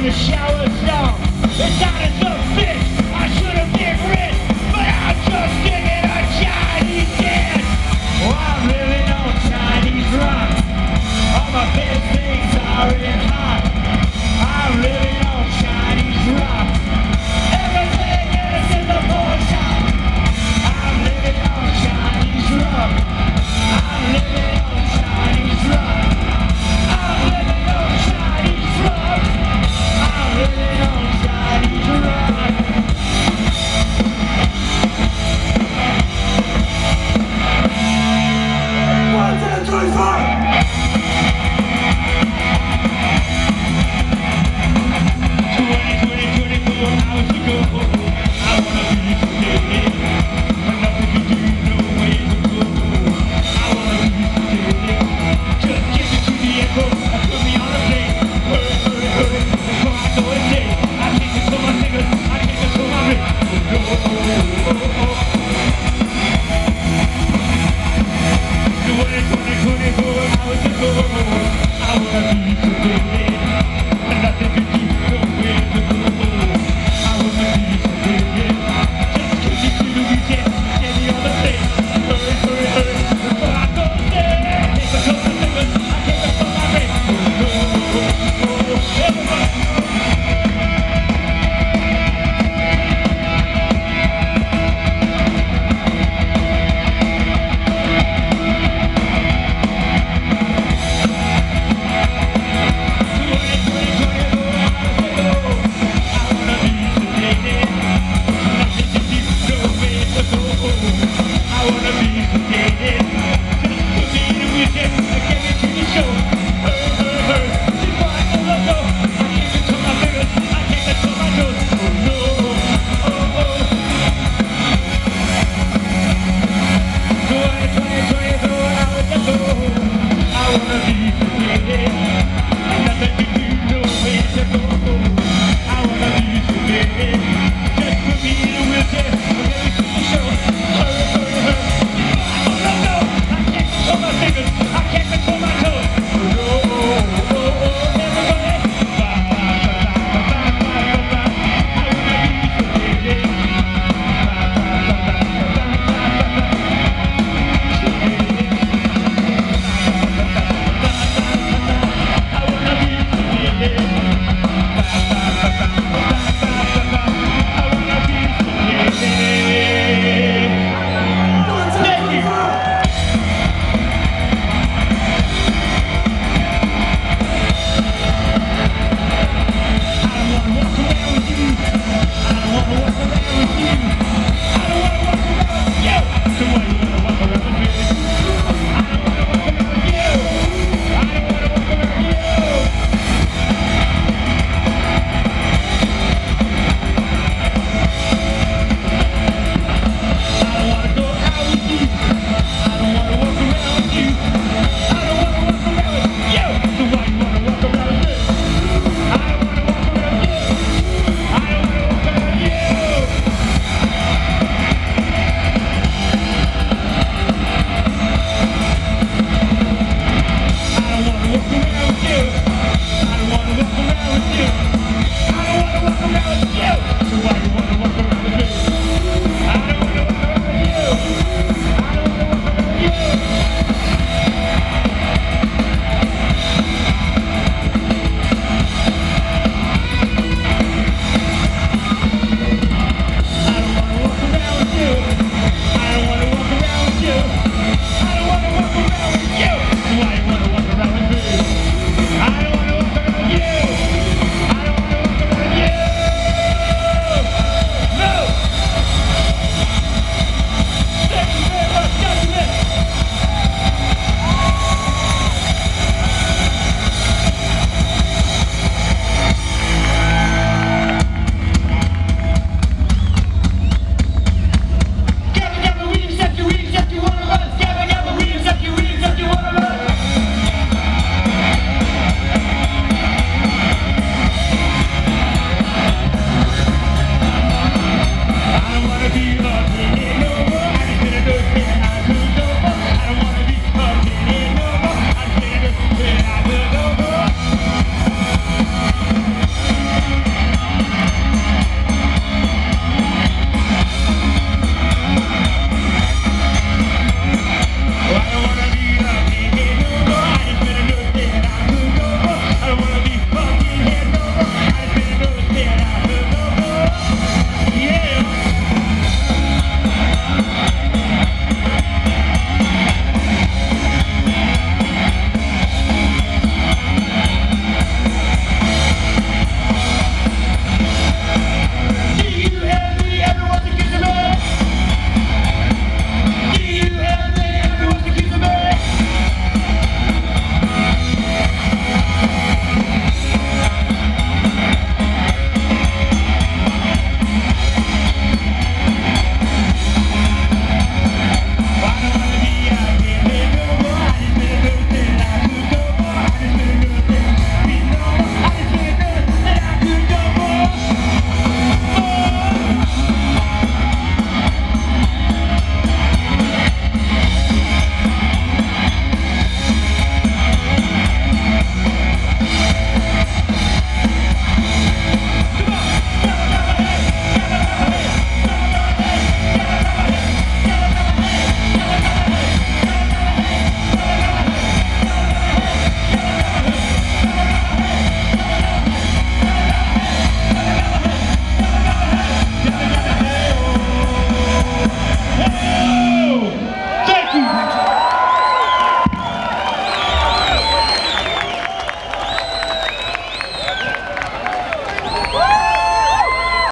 in the shower, no, it's not as. Bye.